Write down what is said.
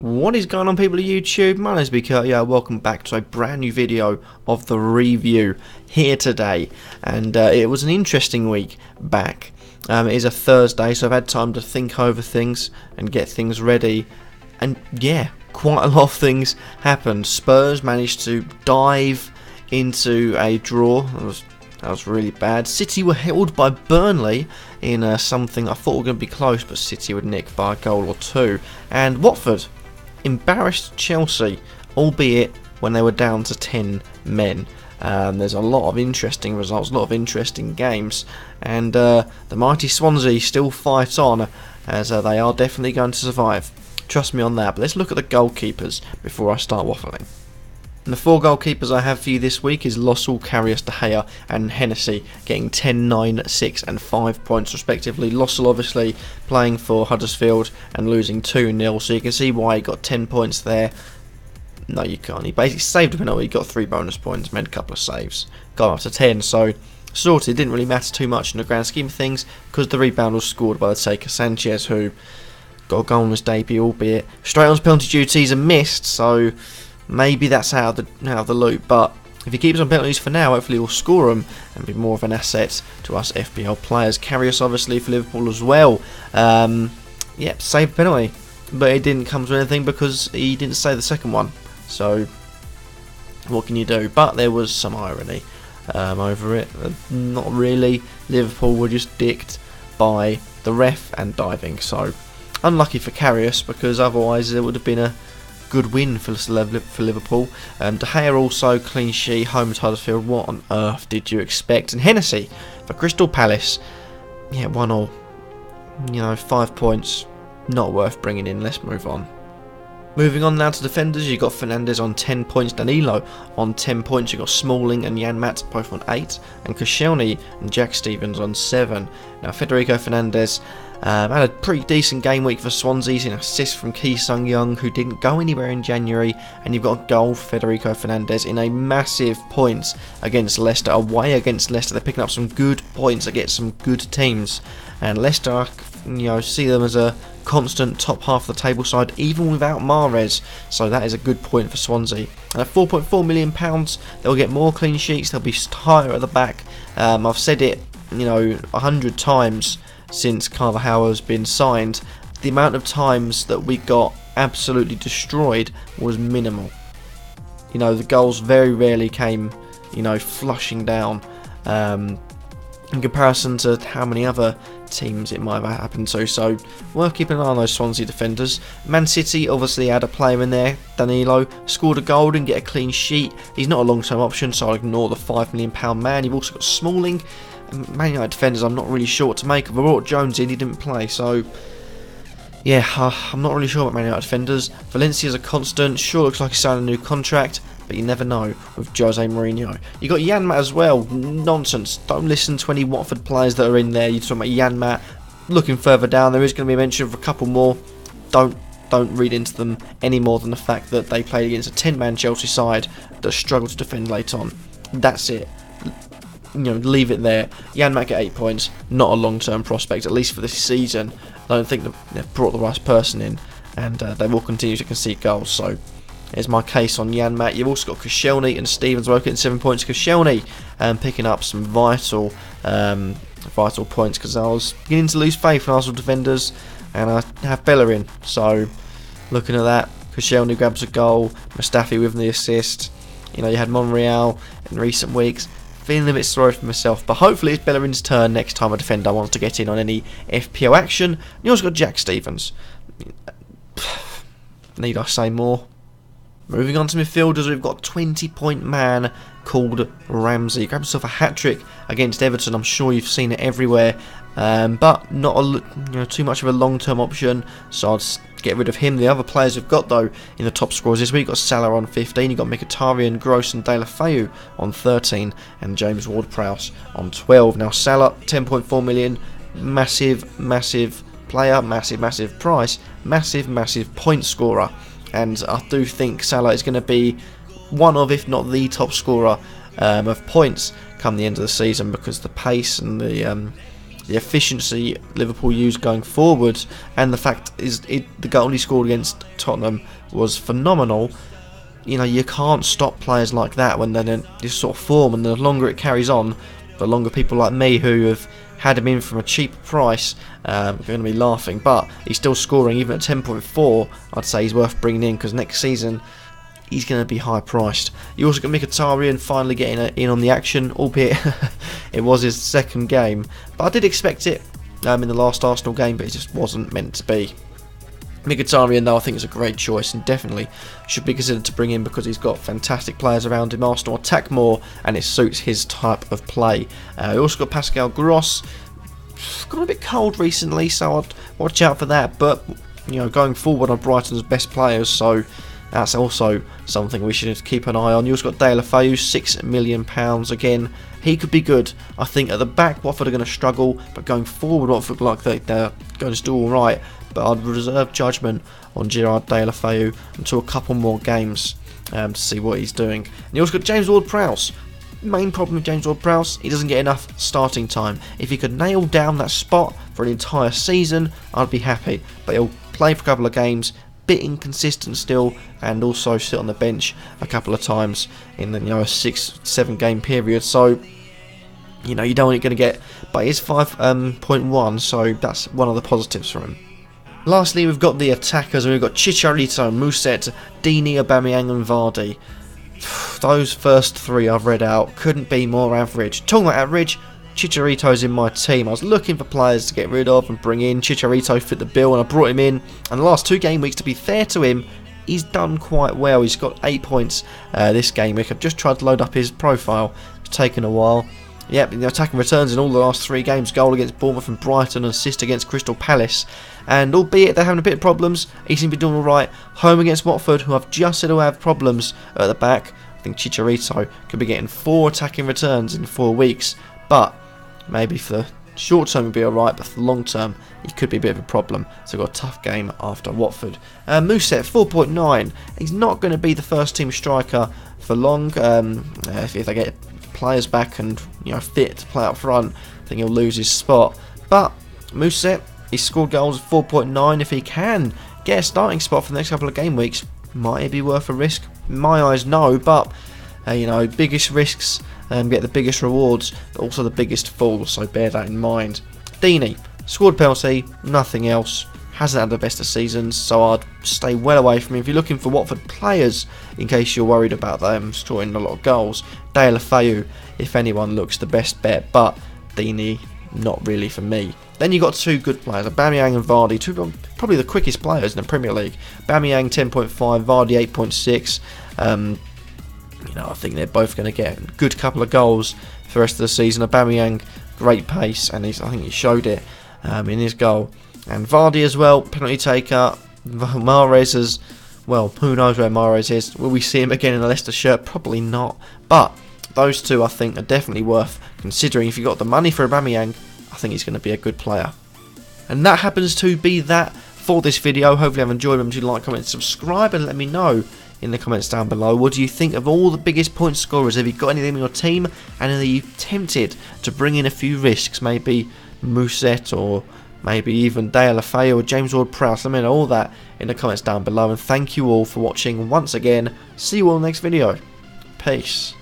What is going on people of YouTube? My name is BKRT, welcome back to a brand new video of the review here today and uh, it was an interesting week back. Um, it is a Thursday so I've had time to think over things and get things ready and yeah, quite a lot of things happened. Spurs managed to dive into a draw, that was, that was really bad. City were held by Burnley in uh, something I thought were going to be close but City would nick by a goal or two and Watford embarrassed Chelsea, albeit when they were down to 10 men. Um, there's a lot of interesting results, a lot of interesting games, and uh, the mighty Swansea still fight on as uh, they are definitely going to survive. Trust me on that, but let's look at the goalkeepers before I start waffling. And the four goalkeepers I have for you this week is Lössl, Karius, De Gea and Hennessy getting 10, 9, 6 and 5 points respectively. Lössl obviously playing for Huddersfield and losing 2-0 so you can see why he got 10 points there. No you can't, he basically saved a penalty, he got 3 bonus points, made a couple of saves, got up to 10 so sorted, didn't really matter too much in the grand scheme of things because the rebound was scored by the taker Sanchez who got a goal on his debut albeit straight on penalty duties and missed so maybe that's of the, of the loop. But if he keeps on penalties for now, hopefully he'll score them and be more of an asset to us FPL players. Karius obviously for Liverpool as well. Um, yep, saved penalty. But it didn't come to anything because he didn't save the second one. So, what can you do? But there was some irony um, over it. Uh, not really. Liverpool were just dicked by the ref and diving. So, unlucky for Karius because otherwise it would have been a good win for, Liverpool. Um, De Gea also clean sheet, home to Huddersfield. What on earth did you expect? And Hennessy for Crystal Palace. Yeah, one all. You know, five points. Not worth bringing in. Let's move on. Moving on now to defenders, you've got Fernandez on 10 points, Danilo on 10 points, you've got Smalling and Jan Janmaat both on 8, and Koscielny and Jack Stephens on 7. Now Federico Fernandez um, had a pretty decent game week for Swansea, an assist from Ki Sung Young, who didn't go anywhere in January, and you've got a goal for Federico Fernandez in a massive points against Leicester, away against Leicester. They're picking up some good points against some good teams, and Leicester, you know, see them as a constant top half of the table side, even without Mahrez. So that is a good point for Swansea. And at 4.4 million pounds, they'll get more clean sheets. They'll be higher at the back. Um, I've said it, you know, a hundred times since Carvalhal has been signed, the amount of times that we got absolutely destroyed was minimal. You know, the goals very rarely came, you know, flushing down. Um, in comparison to how many other teams it might have happened to. So, worth keeping an eye on those Swansea defenders. Man City obviously had a player in there, Danilo, scored a goal and get a clean sheet. He's not a long term option, so I'll ignore the £5 million man. You've also got Smalling, Man United defenders, I'm not really sure what to make of. I brought Jones in, he didn't play, so yeah, uh, I'm not really sure about Man United defenders. Valencia's a constant, sure looks like he signed a new contract, but you never know with Jose Mourinho. You got Janmaat as well, nonsense. Don't listen to any Watford players that are in there. You're talking about Janmaat. Looking further down, there is going to be a mention of a couple more. Don't don't read into them any more than the fact that they played against a 10-man Chelsea side that struggled to defend late on. That's it you know, leave it there. Janmaat at 8 points, not a long-term prospect, at least for this season. I don't think they've brought the right person in, and uh, they will continue to concede goals, so here's my case on Janmaat. You've also got Koscielny and Stephens working at 7 points. Koscielny um, picking up some vital um, vital points, because I was beginning to lose faith in Arsenal defenders, and I have Bellerin, so looking at that, Koscielny grabs a goal, Mustafi with the assist. You know, you had Monreal in recent weeks feeling a bit sorry for myself, but hopefully it's Bellerin's turn next time a defender wants to get in on any FPL action. And you also got Jack Stephens. Need I say more? Moving on to midfielders, we've got 20 point man called Ramsey. Grabbed himself a hat trick against Everton. I'm sure you've seen it everywhere, um, but not a, you know, too much of a long term option. So I'd get rid of him. The other players we've got though in the top scorers this week got Salah on 15, you've got Mkhitaryan, Gross and Deulofeu on 13 and James Ward-Prowse on 12. Now Salah 10.4 million, massive massive player, massive massive price, massive massive point scorer and I do think Salah is going to be one of if not the top scorer um, of points come the end of the season because the pace and the um, the efficiency Liverpool used going forward, and the fact is it, the goal he scored against Tottenham was phenomenal. You know, you can't stop players like that when they're in this sort of form, and the longer it carries on, the longer people like me who have had him in from a cheap price um, are going to be laughing. But he's still scoring, even at 10.4. I'd say he's worth bringing in because next season he's going to be high priced. You also got Mkhitaryan finally getting in on the action, albeit it was his second game. But I did expect it um, in the last Arsenal game, but it just wasn't meant to be. Mkhitaryan, though, I think is a great choice and definitely should be considered to bring in because he's got fantastic players around him. Arsenal attack more and it suits his type of play. Uh, we also got Pascal Gross. Got a bit cold recently, so I'd watch out for that. But you know, going forward on Brighton's best players, so that's also something we should keep an eye on. You've got Deulofeu, £6 million. Again, he could be good. I think at the back, Watford are going to struggle, but going forward, Watford look like they're going to do alright. But I'd reserve judgment on Gerard Deulofeu until a couple more games um, to see what he's doing. And you also got James Ward-Prowse. Main problem with James Ward-Prowse, he doesn't get enough starting time. If he could nail down that spot for an entire season, I'd be happy. But he'll play for a couple of games, bit inconsistent still, and also sit on the bench a couple of times in the you know six seven game period. So you know you don't want going to get, but he's five um, point one, so that's one of the positives for him. Lastly, we've got the attackers. and We've got Chicharito, Mousset, Deeney, Aubameyang, and Vardy. Those first three I've read out couldn't be more average. Talking about average, Chicharito's in my team. I was looking for players to get rid of and bring in. Chicharito fit the bill and I brought him in. And the last two game weeks, to be fair to him, he's done quite well. He's got 8 points uh, this game week. I've just tried to load up his profile. It's taken a while. Yep, the attacking returns in all the last three games. Goal against Bournemouth and Brighton, and assist against Crystal Palace. And albeit they're having a bit of problems, he seems to be doing alright. Home against Watford, who I've just said will have problems at the back. I think Chicharito could be getting four attacking returns in four weeks. But maybe for the short term he'll be alright, but for the long term he could be a bit of a problem. So got a tough game after Watford. Uh, Mousset 4.9. He's not going to be the first team striker for long. Um, if, if, they get players back and you know fit to play up front, I think he'll lose his spot. But Mousset, he scored goals at 4.9. If he can get a starting spot for the next couple of game weeks, might it be worth a risk? In my eyes, no. But uh, you know, biggest risks um, get the biggest rewards, but also the biggest falls, so bear that in mind. Deeney, scored penalty, nothing else. Hasn't had the best of seasons, so I'd stay well away from him. If you're looking for Watford players, in case you're worried about them scoring a lot of goals, Dale Deulofeu, if anyone, looks the best bet, but Deeney, not really for me. Then you got two good players, Aubameyang and Vardy, two probably the quickest players in the Premier League. Aubameyang 10.5, Vardy 8.6. Um, you know, I think they're both going to get a good couple of goals for the rest of the season. Aubameyang, great pace, and I think he showed it um, in his goal. And Vardy as well, penalty taker. Mahrez is, well, who knows where Mahrez is. Will we see him again in a Leicester shirt? Probably not. But those two, I think, are definitely worth considering. If you've got the money for Aubameyang, I think he's going to be a good player. And that happens to be that for this video. Hopefully I've enjoyed. If you like, comment, subscribe, and let me know in the comments down below. What do you think of all the biggest point scorers? Have you got any of them in your team? And are you tempted to bring in a few risks? Maybe Mousset or maybe even Dale Deulofeu or James Ward-Prowse. Let me know all that in the comments down below. And thank you all for watching once again. See you all next video. Peace.